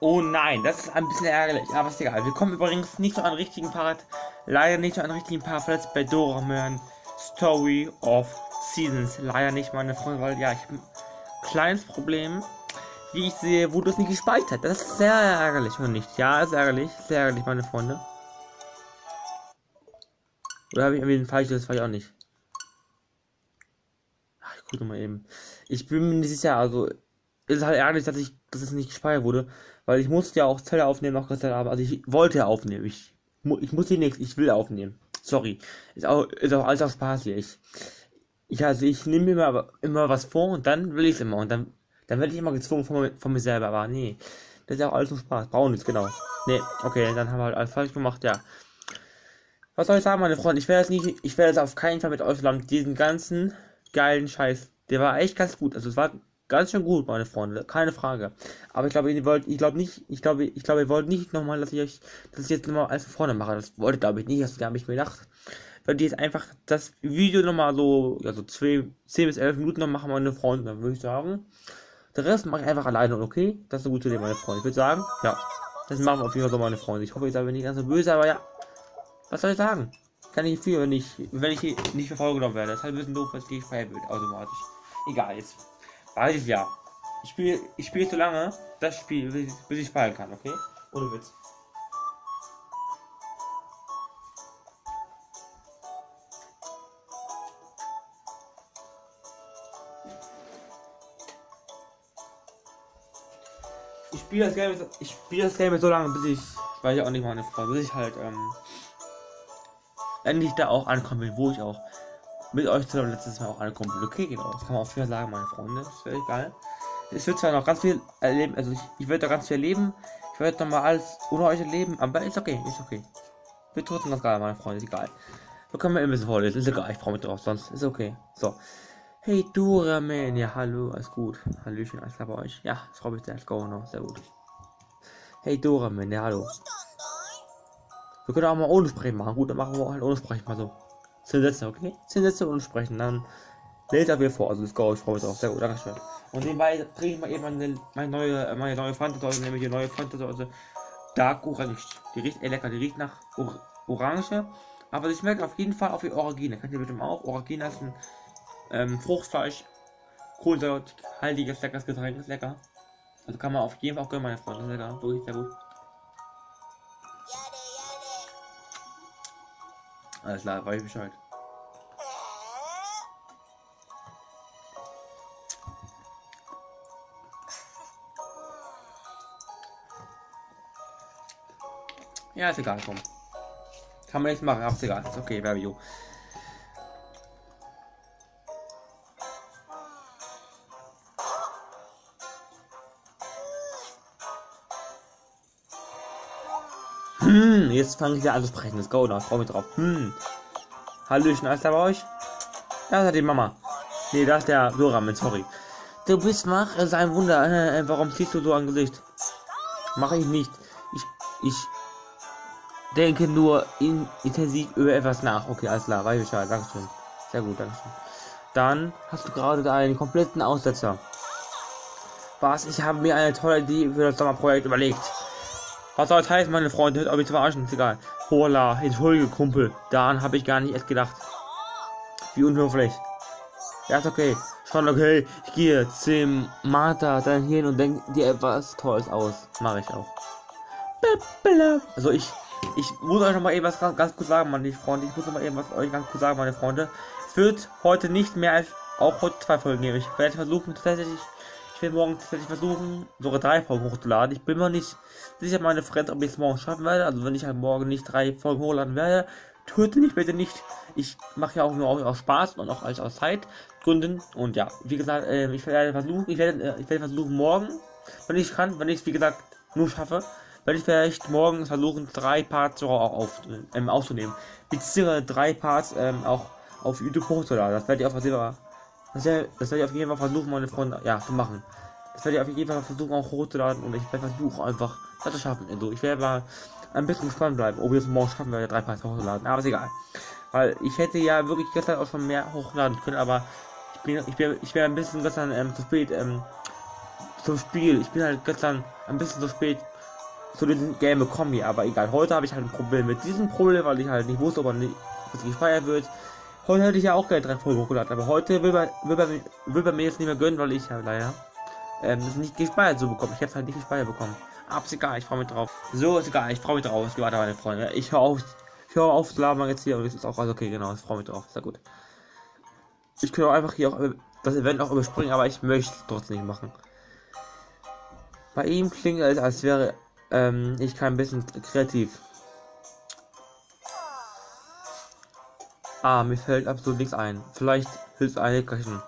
Oh nein, das ist ein bisschen ärgerlich, aber ist egal. Wir kommen übrigens nicht zu einem richtigen Part, leider nicht zu einem richtigen Part Let's Play Doraemon Story of Seasons. Leider nicht, meine Freunde, weil ja, ich habe ein kleines Problem. Wie ich sehe, wurde es nicht gespeichert. Das ist sehr ärgerlich, oder nicht? Ja, ist ärgerlich, sehr ärgerlich, meine Freunde. Oder habe ich irgendwie ein falsches, das weiß ich auch nicht. Ach, ich gucke mal eben. Ich bin mir nicht sicher, also ist halt ärgerlich, dass ich, dass es nicht gespeichert wurde, weil ich musste ja auch Zelle aufnehmen, noch gesagt haben. Also ich wollte aufnehmen. Ich, ich muss hier nichts, ich will aufnehmen. Sorry. Ist auch, ist auch alles auf Spaß hier. Ich, ich also ich nehme mir immer, immer was vor und dann will ich es immer und dann, dann werde ich immer gezwungen von, von mir selber. Aber nee, das ist ja auch alles nur Spaß. Brauchen nichts, genau. Nee, okay, dann haben wir halt alles falsch gemacht, ja. Was soll ich sagen, meine Freunde? Ich werde es nicht, ich werde es auf keinen Fall mit euch zusammen diesen ganzen geilen Scheiß. Der war echt ganz gut. Also es war Ganz schön gut, meine Freunde, keine Frage. Aber ich glaube, ihr wollt, ich glaube nicht, ich glaube, ich glaube, ihr wollt nicht nochmal, dass ich euch, dass ich jetzt nochmal alles von vorne mache. Das wollte, glaube ich, nicht, das habe ich mir gedacht. Wenn ihr jetzt einfach das Video nochmal so, ja, so 10 bis 11 Minuten noch machen, meine Freunde, dann würde ich sagen, der Rest mache ich einfach alleine, okay? Das ist eine gute Idee, meine Freunde. Ich würde sagen, ja, das machen wir auf jeden Fall so, meine Freunde. Ich hoffe, ihr seid nicht ganz so böse, aber ja, was soll ich sagen? Kann ich viel, wenn ich, wenn ich nicht für genommen werde. Das ist halt ein bisschen doof, weil gleich frei automatisch. Egal, jetzt Weiß ich ja. Ich spiele ich spiel so lange das Spiel, bis, ich spielen kann, okay? Ohne Witz. Ich spiele das Game, ich spiele das Game so lange, bis ich, weiß ich auch nicht meine Frau, bis ich halt ähm, endlich da auch ankommen will, wo ich auch mit euch zusammen letztes Mal auch eine. Okay, genau. Das kann man auch viel sagen, meine Freunde. Das wäre geil. Es wird zwar noch ganz viel erleben, also ich, ich werde da ganz viel erleben. Ich werde nochmal alles ohne euch erleben, aber ist okay, ist okay. Wird trotzdem ganz geil, meine Freunde, ist egal. So können wir ein bisschen vorlesen, ist egal, ich brauche mit drauf, sonst ist okay. So. Hey Duraman, ja hallo, alles gut. Hallöchen, alles klar bei euch? Ja, das freut mich sehr, let's go noch, sehr gut. Hey Duraman, ja hallo. Wir können auch mal ohne Sprechen machen, gut, dann machen wir auch halt ohne Sprechen mal so. 10 Sätze, okay? 10 Sätze und sprechen. Dann lädt er vor. Also, let's go. Ich freue mich auch. Sehr gut, Dankeschön. Und nebenbei trinke ich mal eben meine, meine neue, meine neue Fanta-Dose, nämlich die neue Fanta-Dose Dark Orange. Die riecht eher lecker. Die riecht nach Or Orange. Aber sie schmeckt auf jeden Fall auf die Orangine. Kennt ihr bestimmt auch. Orangine ist ein ähm, Fruchtfleisch. Kohlensäurehaltiges, leckeres Getränk. Ist lecker. Also kann man auf jeden Fall auch gönnen, meine Freunde. Ist lecker. Wirklich sehr gut. Alles klar, weiß ich Bescheid. Ja, ist egal, komm. Kann man nichts machen, ist egal. Ist okay, Verbio. Jetzt fange ich ja an zu sprechen. Let's go, da freue mich drauf. Hm. Hallöchen, alles da bei euch? Da ist die Mama. Nee, da ist der Doramen, sorry. Du bist wach, es ist ein Wunder. Äh, äh, warum siehst du so ein Gesicht? Mache ich nicht. Ich, ich denke nur in, intensiv über etwas nach. Okay, alles klar, weiß ich Bescheid. Dankeschön. Sehr gut, Dankeschön. Dann hast du gerade deinen kompletten Aussetzer. Was? Ich habe mir eine tolle Idee für das Sommerprojekt überlegt. Was soll das heißen, meine Freunde? Hört euch verarschen, ist egal. Hola, entschuldige, Kumpel. Daran habe ich gar nicht erst gedacht. Wie unhöflich. Ja, ist okay. Schon okay. Ich gehe zum Martha dann hin und denke dir etwas Tolles aus. Mache ich auch. Also ich, ich muss euch noch mal eben was ganz, ganz kurz sagen, meine Freunde. Ich muss noch mal eben was euch ganz kurz sagen, meine Freunde. Es wird heute nicht mehr als auch heute zwei Folgen geben. Ich werde versuchen tatsächlich ich werde morgen tatsächlich versuchen, sogar drei Folgen hochzuladen. Ich bin mir nicht sicher, meine Friends, ob ich es morgen schaffen werde. Also wenn ich halt morgen nicht drei Folgen hochladen werde, töte mich bitte nicht. Ich mache ja auch nur aus Spaß und auch als aus Zeitgründen. Und ja, wie gesagt, äh, ich werde versuchen, ich werde, äh, ich werde versuchen morgen, wenn ich kann, wenn ich es wie gesagt nur schaffe, werde ich vielleicht morgen versuchen, drei Parts sogar auch auf, ähm, aufzunehmen. Beziehungsweise drei Parts ähm, auch auf YouTube hochzuladen. Das werde ich auch selber das werde, ich auf jeden Fall versuchen, meine Freunde, ja, zu machen. Das werde ich auf jeden Fall versuchen, auch hochzuladen und ich werde versuchen, einfach das zu schaffen. Also, ich werde mal ein bisschen gespannt bleiben, ob wir es morgen schaffen werde, drei Parts hochzuladen. Aber ist egal. Weil ich hätte ja wirklich gestern auch schon mehr hochladen können, aber ich bin, ich bin, ich wäre ein bisschen gestern ähm, zu spät ähm, zum Spiel. Ich bin halt gestern ein bisschen zu spät zu diesem Game gekommen hier, aber egal. Heute habe ich halt ein Problem mit diesem Problem, weil ich halt nicht wusste, ob er nicht was gespeichert wird. Heute hätte ich ja auch gerne drei Folgen hochgeladen, aber heute will bei, will, bei, will bei mir jetzt nicht mehr gönnen, weil ich ja leider ähm, das nicht gespeichert so bekommen. Ich habe halt nicht gespeichert bekommen. Aber ist egal, ich freue mich drauf. So, ist egal, ich freue mich drauf. Es geht weiter, meine Freunde. Ich höre auf, ich höre auf zu labern jetzt hier und es ist auch alles okay, genau. Ich freue mich drauf. Sehr gut. Ich könnte auch einfach hier auch das Event auch überspringen, aber ich möchte es trotzdem nicht machen. Bei ihm klingt es, als wäre ähm, ich kein bisschen kreativ. Ah, mir fällt absolut nichts ein. Vielleicht hilft eine Nickerchen.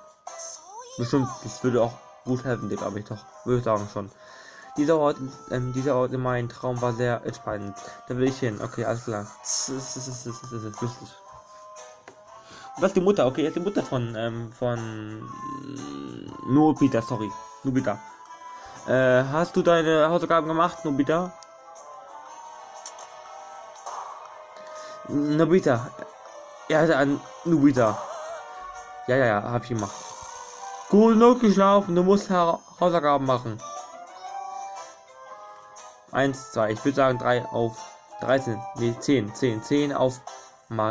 Bestimmt, das würde auch gut helfen, glaube ich doch. Würde ich sagen schon. Dieser Ort, ähm, dieser Ort in meinem Traum war sehr entspannend. Da will ich hin. Okay, alles klar. Das ist, lustig. Was die Mutter? Okay, ist die Mutter von, ähm, von Nobita, sorry. Nobita. Äh, hast du deine Hausaufgaben gemacht, Nobita? Nobita. Er hatte ein Nobita. Ja, ja, ja, hab ich gemacht. Gut genug geschlafen, du musst Hausaufgaben machen. 1, 2, ich würde sagen 3 auf 13, nee, 10, 10, 10 auf,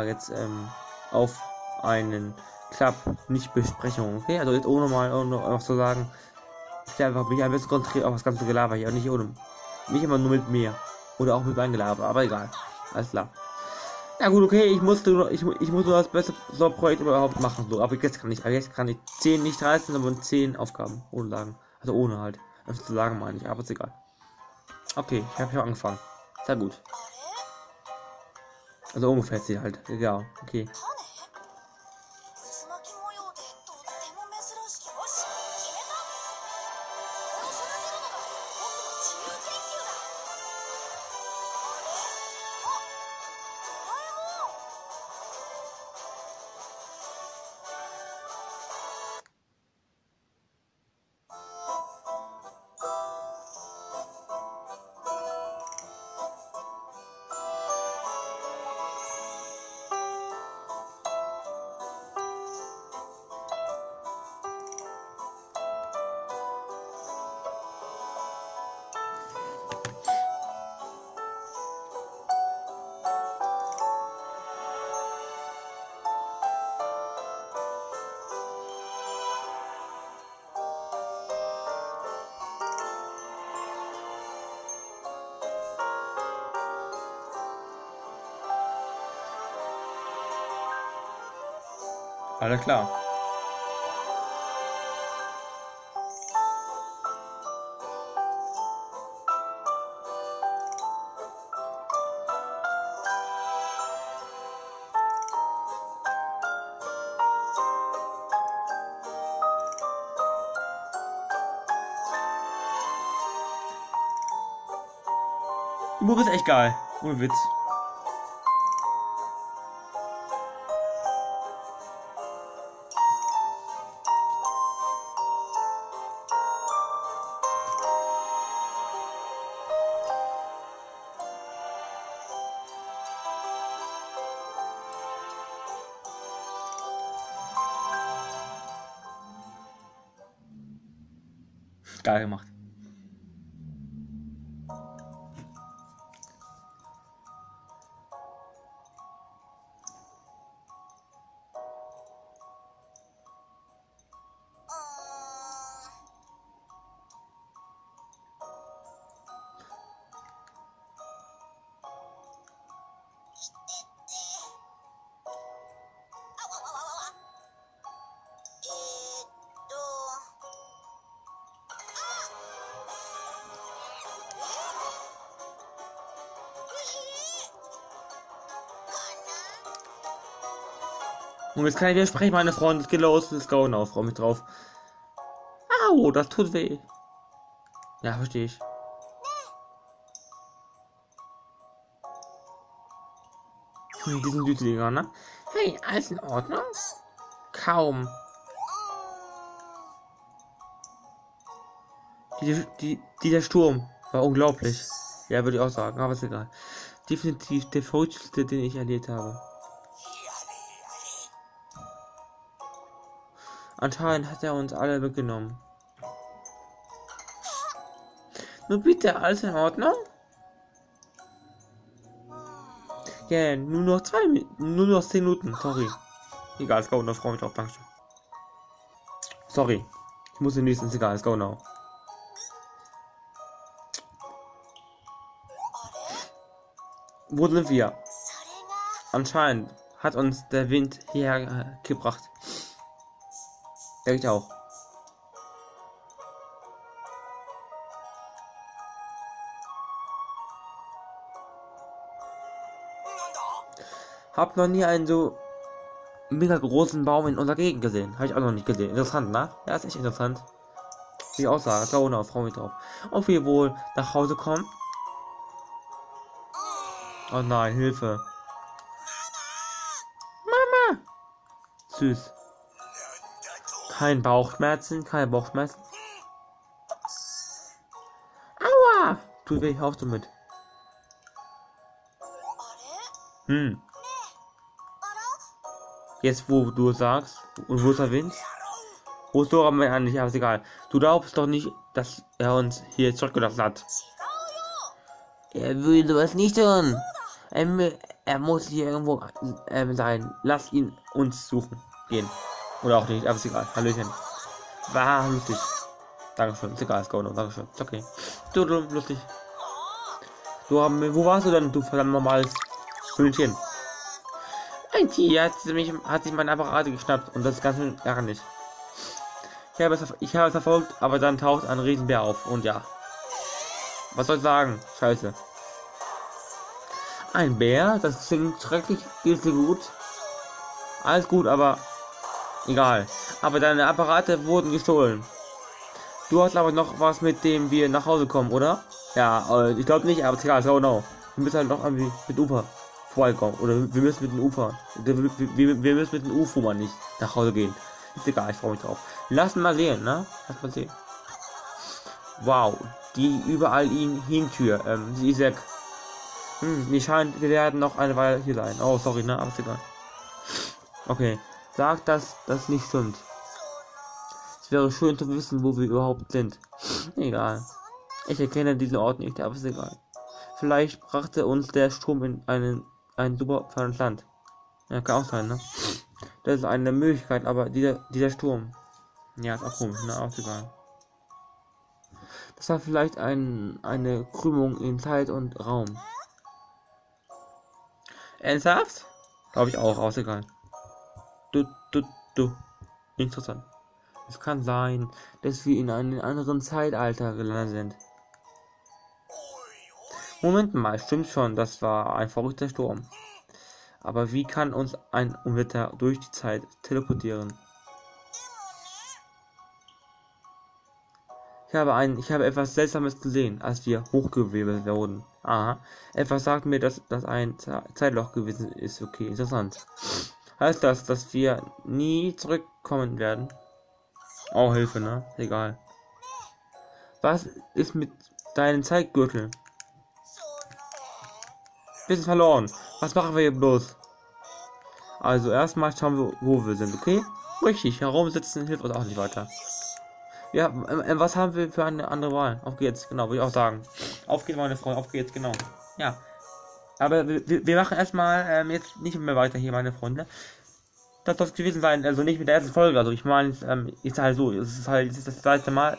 jetzt, ähm, auf einen Club, nicht Besprechung, okay? Also jetzt ohne mal, ohne was zu sagen, ich einfach mich ein bisschen konzentriert auf das ganze Gelaber hier und nicht ohne, nicht immer nur mit mir oder auch mit meinem Gelaber, aber egal, alles klar. Ja gut, okay, ich musste, ich, ich muss nur das beste Projekt überhaupt machen, so, aber jetzt kann ich, aber jetzt kann ich 10, nicht 13, sondern 10 Aufgaben, ohne sagen, also ohne halt, das zu sagen meine ich, aber ist egal. Okay, ich habe schon angefangen. Sehr gut. Also ungefähr sie halt. Ja, okay. Alles klar. Buch ist echt geil. Ohne Witz. Geil gemacht. Und jetzt kann ich widersprechen, meine Freunde. Es geht los. Let's go. Now, freue mich drauf. Au, das tut weh. Ja, verstehe ich. Hm, diesen Südliga, ne? Hey, alles in Ordnung? Kaum. Die, die, dieser Sturm war unglaublich. Ja, würde ich auch sagen, aber ist egal. Definitiv der verrückteste, den ich erlebt habe. Anscheinend hat er uns alle mitgenommen. Nur bitte, alles in Ordnung? Ja, yeah, nur noch zwei nur noch zehn Minuten, sorry. Egal, es go noch, freue mich drauf, danke. Sorry. Ich muss in nächsten, ist egal, es go now. Wo sind wir? Anscheinend hat uns der Wind hierher gebracht. Denke ich auch. Hab noch nie einen so mega großen Baum in unserer Gegend gesehen. Habe ich auch noch nicht gesehen. Interessant, ne? Ja, ist echt interessant. Wie ich auch sage. Da ohne freue mich drauf. Ob wir wohl nach Hause kommen? Oh nein, Hilfe. Mama! Süß. Kein Bauchschmerzen, kein Bauchschmerzen. Aua! Tu weh, auf damit. Hm. Jetzt, wo du sagst, und wo der Wind? Wo ist Dora eigentlich? Aber ist egal. Du glaubst doch nicht, dass er uns hier zurückgelassen hat. Er will sowas nicht tun. Er, er muss hier irgendwo äh, sein. Lass ihn uns suchen. Gehen. Oder auch nicht, aber ist egal. Hallöchen. War lustig. Dankeschön. Ist egal, ist go Dankeschön. Ist okay. Du, du, lustig. Du, wo warst du denn, du verdammt normales Hühnchen? Ein Tier hat, mich, hat sich mein Apparat geschnappt und das ist ganz ärgerlich. Ich habe, es, ich habe es verfolgt, aber dann taucht ein Riesenbär auf und ja. Was soll ich sagen? Scheiße. Ein Bär? Das klingt schrecklich, geht dir gut. Alles gut, aber egal. Aber deine Apparate wurden gestohlen. Du hast aber noch was, mit dem wir nach Hause kommen, oder? Ja, äh, ich glaube nicht, aber egal, so no. Du bist halt noch irgendwie mit Ufer vorbeikommen. Oder wir müssen mit dem Ufer. Wir, wir, wir müssen mit dem UFO mal nicht nach Hause gehen. Ist egal, ich freue mich drauf. Lass mal sehen, ne? Lass mal sehen. Wow, die überall ihn Hintür. Ähm, ist weg. Hm, mir scheint, wir werden noch eine Weile hier sein. Oh, sorry, ne? Aber ist egal. Okay. Sag, dass das nicht stimmt. Es wäre schön zu wissen, wo wir überhaupt sind. Egal. Ich erkenne diesen Ort nicht, aber ist egal. Vielleicht brachte uns der Strom in einen ein super fernes Land. Ja, kann auch sein, ne? Das ist eine Möglichkeit, aber dieser, dieser Sturm. Ja, ist auch komisch, ne? Auch egal. Das war vielleicht ein, eine Krümmung in Zeit und Raum. Ernsthaft? Glaube ich auch, auch egal. Du, du, du. Interessant. Es kann sein, dass wir in einem anderen Zeitalter gelandet sind. Moment mal, stimmt schon, das war ein verrückter Sturm. Aber wie kann uns ein Unwetter durch die Zeit teleportieren? Ich habe ein, ich habe etwas Seltsames gesehen, als wir hochgewebelt wurden. Aha. Etwas sagt mir, dass das ein Zeitloch gewesen ist. Okay, interessant. Heißt das, dass wir nie zurückkommen werden? Oh, Hilfe, ne? Egal. Was ist mit deinem Zeitgürtel? Bisschen verloren. Was machen wir hier bloß? Also erstmal schauen wir, wo wir sind, okay? Richtig, herumsitzen hilft uns auch nicht weiter. Ja, äh, was haben wir für eine andere Wahl? Auf geht's, genau, würde ich auch sagen. Auf geht's, meine Freunde, auf geht's, genau. Ja. Aber wir, wir machen erstmal ähm, jetzt nicht mehr weiter hier, meine Freunde. Das soll es gewesen sein, also nicht mit der ersten Folge. Also ich meine, ähm, ist halt so, es ist halt, es ist das zweite Mal.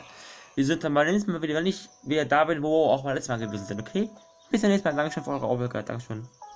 Wir sind dann beim nächsten Mal wieder nicht wieder da bin, wo auch beim letzten Mal gewesen sind, okay? Bis zum nächsten Mal. Dankeschön für eure Aufmerksamkeit. Dankeschön.